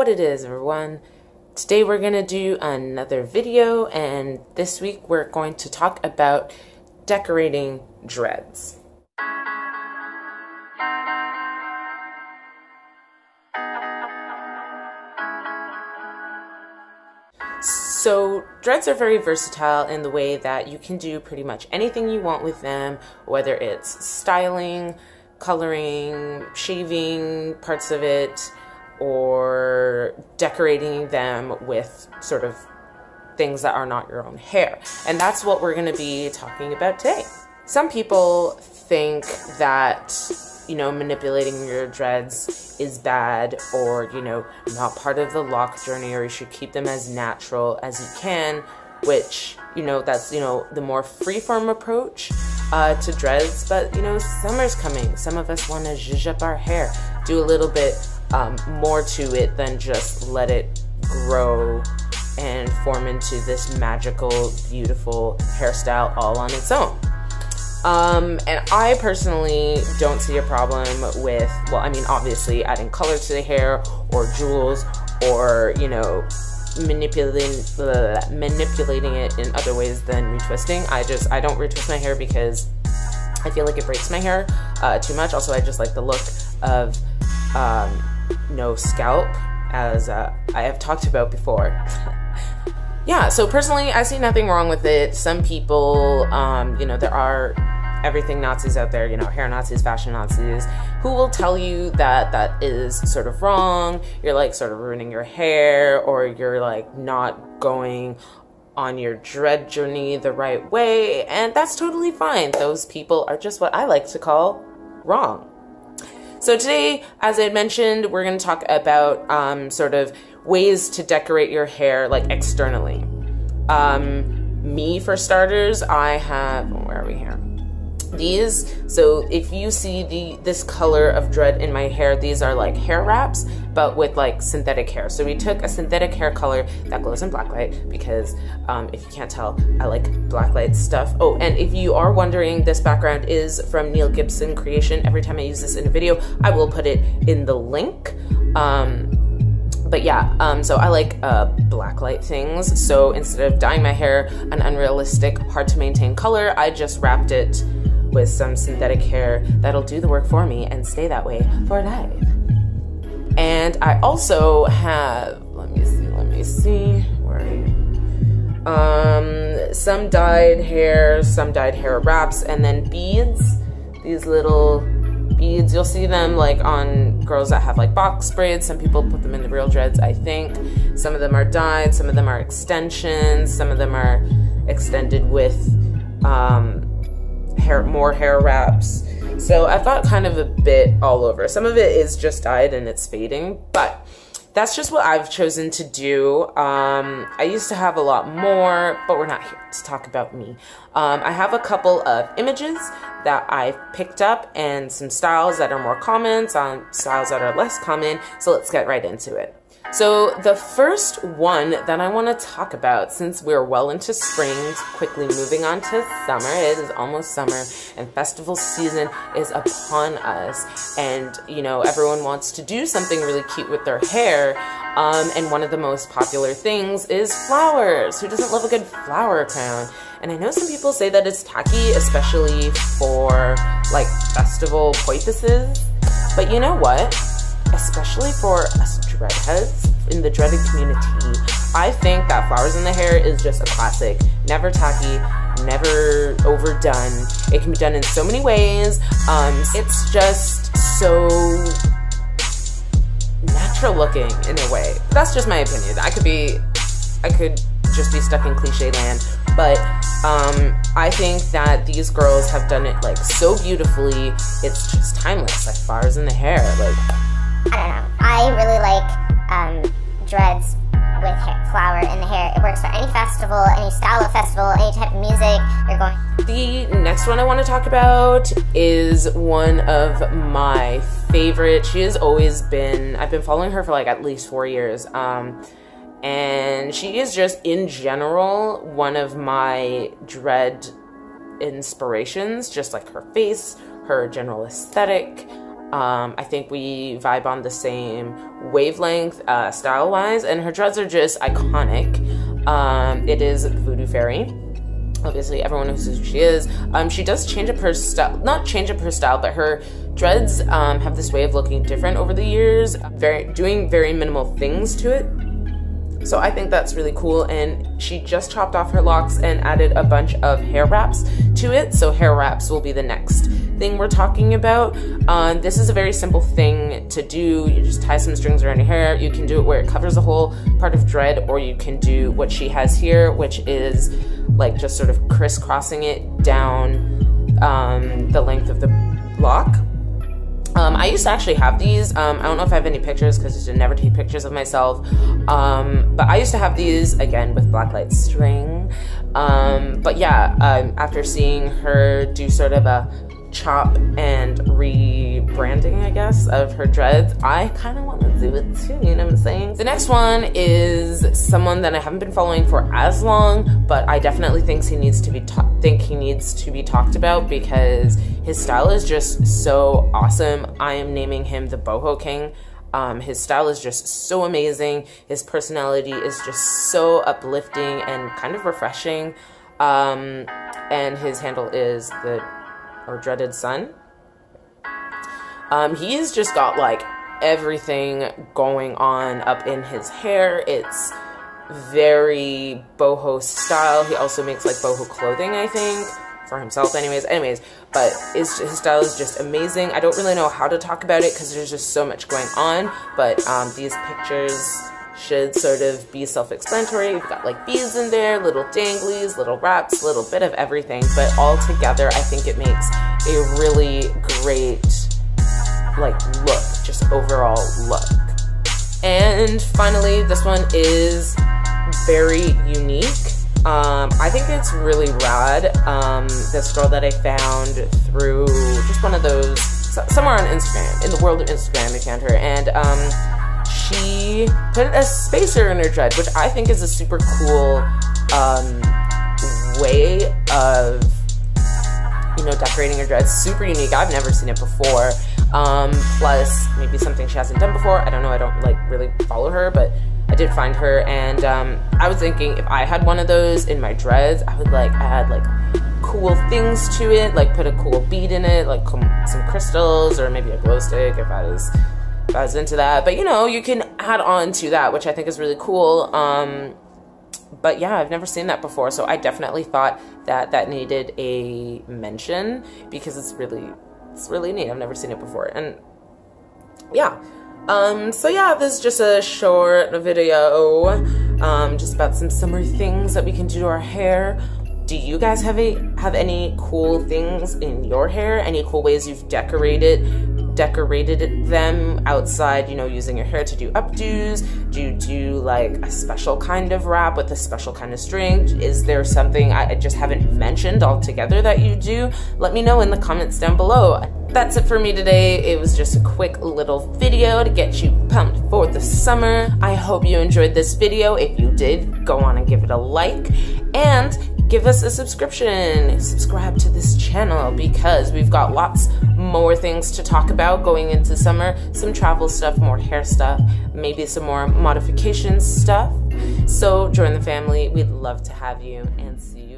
what it is, everyone. Today we're going to do another video, and this week we're going to talk about decorating dreads. So, dreads are very versatile in the way that you can do pretty much anything you want with them, whether it's styling, coloring, shaving parts of it, or decorating them with sort of things that are not your own hair. And that's what we're going to be talking about today. Some people think that, you know, manipulating your dreads is bad or, you know, not part of the lock journey or you should keep them as natural as you can, which, you know, that's, you know, the more freeform approach uh, to dreads. But, you know, summer's coming. Some of us want to zhuzh up our hair, do a little bit um, more to it than just let it grow and form into this magical, beautiful hairstyle all on its own. Um, and I personally don't see a problem with, well, I mean, obviously adding color to the hair or jewels or, you know, manipulating uh, manipulating it in other ways than retwisting. I just I don't retwist my hair because I feel like it breaks my hair uh, too much. Also, I just like the look of um, no scalp, as uh, I have talked about before. yeah, so personally, I see nothing wrong with it. Some people, um, you know, there are everything Nazis out there, you know, hair Nazis, fashion Nazis, who will tell you that that is sort of wrong. You're like sort of ruining your hair, or you're like not going on your dread journey the right way, and that's totally fine. Those people are just what I like to call wrong. So today, as I mentioned, we're going to talk about um, sort of ways to decorate your hair like externally. Um, me, for starters, I have, where are we here? These. So if you see the this color of dread in my hair these are like hair wraps but with like synthetic hair. So we took a synthetic hair color that glows in blacklight because um, if you can't tell i like blacklight stuff. Oh and if you are wondering this background is from neil gibson creation. Every time i use this in a video i will put it in the link. Um, but yeah, um, so I like uh, blacklight things. So instead of dyeing my hair an unrealistic, hard to maintain color, I just wrapped it with some synthetic hair that'll do the work for me and stay that way for life. And I also have, let me see, let me see, where are you? Um, some dyed hair, some dyed hair wraps, and then beads. These little beads, you'll see them like on girls that have like box braids. Some people put them in the real dreads, I think. Some of them are dyed, some of them are extensions, some of them are extended with um, hair, more hair wraps. So I've got kind of a bit all over. Some of it is just dyed and it's fading, but that's just what I've chosen to do. Um, I used to have a lot more, but we're not here to talk about me. Um, I have a couple of images that I've picked up and some styles that are more common, some styles that are less common. So let's get right into it. So the first one that I want to talk about, since we're well into spring, quickly moving on to summer, it is almost summer and festival season is upon us. And, you know, everyone wants to do something really cute with their hair. Um, and one of the most popular things is flowers. Who doesn't love a good flower crown? And I know some people say that it's tacky, especially for like festival poituses. But you know what? Especially for us dreadheads in the dreaded community, I think that flowers in the hair is just a classic. Never tacky, never overdone. It can be done in so many ways. Um, it's just so natural looking in a way. That's just my opinion. I could be, I could just be stuck in cliche land. But um, I think that these girls have done it like so beautifully. It's just timeless. Like flowers in the hair, like I don't know. I really like um, dreads with hair, flower in the hair. It works for any festival, any style of festival, any type of music you're going. The next one I want to talk about is one of my favorite. She has always been. I've been following her for like at least four years. Um, and she is just in general one of my dread inspirations. Just like her face, her general aesthetic Um, I think we vibe on the same wavelength, uh, style wise, and her dreads are just iconic. Um, it is Voodoo Fairy. Obviously, everyone knows who she is. Um, she does change up her style, not change up her style, but her dreads um, have this way of looking different over the years, very doing very minimal things to it. So I think that's really cool. And she just chopped off her locks and added a bunch of hair wraps to it. So hair wraps will be the next thing we're talking about. Um, this is a very simple thing to do. You just tie some strings around your hair. You can do it where it covers the whole part of dread, or you can do what she has here, which is like just sort of crisscrossing it down um, the length of the lock. Um, I used to actually have these. Um, I don't know if I have any pictures because I never take pictures of myself. Um, but I used to have these again with blacklight string. Um, but yeah, um, after seeing her do sort of a chop and rebranding, I guess, of her dreads, I kind of want to do it too, you know what I'm saying? The next one is someone that I haven't been following for as long, but I definitely think he needs to be think he needs to be talked about because his style is just so awesome. I am naming him the boho king. Um, his style is just so amazing. His personality is just so uplifting and kind of refreshing. Um, and his handle is the dreaded sun. Um, he's just got like everything going on up in his hair. It's very boho style. He also makes like boho clothing, I think, for himself, anyways. Anyways, but his, his style is just amazing. I don't really know how to talk about it because there's just so much going on. But um, these pictures should sort of be self-explanatory. You've got like beads in there, little danglies, little wraps, little bit of everything, but all together I think it makes a really great like look, just overall look. And finally, this one is very unique. Um, I think it's really rad. Um, this girl that I found through just one of those, somewhere on Instagram, in the world of Instagram, I found her. And um, she put a spacer in her dread, which I think is a super cool um, way of you know decorating her dread. Super unique. I've never seen it before. Um, plus, maybe something she hasn't done before. I don't know. I don't like really follow her, but I did find her, and um, I was thinking if I had one of those in my dreads, I would like add like cool things to it, like put a cool bead in it, like some crystals, or maybe a glow stick if I was I was into that. But you know, you can add on to that, which I think is really cool. Um, but yeah, I've never seen that before, so I definitely thought that that needed a mention because it's really, it's really neat. I've never seen it before, and yeah. Um, so yeah, this is just a short video, um, just about some summer things that we can do to our hair. Do you guys have a have any cool things in your hair? Any cool ways you've decorated decorated them outside, you know, using your hair to do updos? Do you do like a special kind of wrap with a special kind of string? Is there something I just haven't mentioned altogether that you do? Let me know in the comments down below. That's it for me today. It was just a quick little video to get you pumped for the summer. I hope you enjoyed this video. If you did, go on and give it a like. And give us a subscription, subscribe to this channel because we've got lots more things to talk about going into summer, some travel stuff, more hair stuff, maybe some more modification stuff. So join the family. We'd love to have you and see you